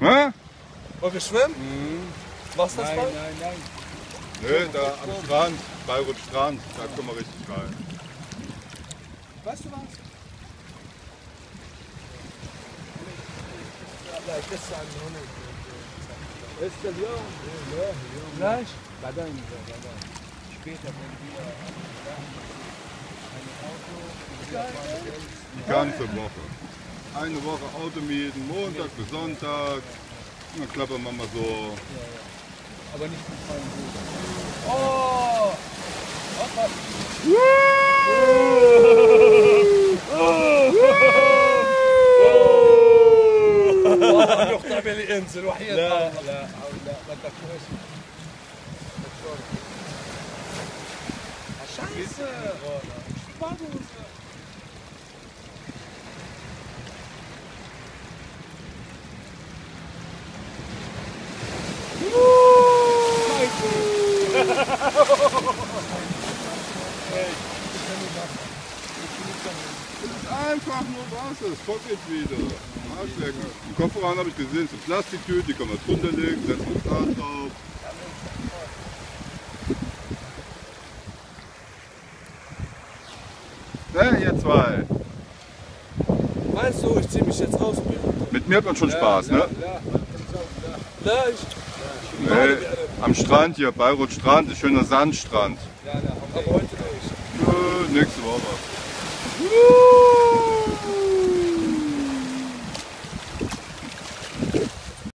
Hä? Wollen wir schwimmen? Mhm. Wasserfall? nein, nein. Nö, da am Strand, Bayreuth Strand, da können wir richtig rein. Weißt du was? Ist das ja? Ja, ja. Gleich? بعدين بعدين. Später, wenn wir ein Auto Die ganze Woche. Eine Woche Auto mieten, Montag bis Sonntag. Und dann klappern wir mal so. aber nicht mit meinem Bruder. Oh! والله يقطع بالي انزل وحياة لا الله. لا لا ما تاكلوش Scheiße! Badehose. Das einfach nur Wasser, das kommt jetzt wieder. Arschlecken. Im Kofferraum habe ich gesehen, so Plastiktüte, die kann man drunter legen, setzen wir da drauf. Ne, ihr zwei. Meinst du, ich zieh mich jetzt aus? Mit mir hat man schon Spaß, ne? لا ich. Nee, am Strand hier, Bayreuth Strand, ist schöner Sandstrand. Aber heute nicht. Nö, nächste Woche.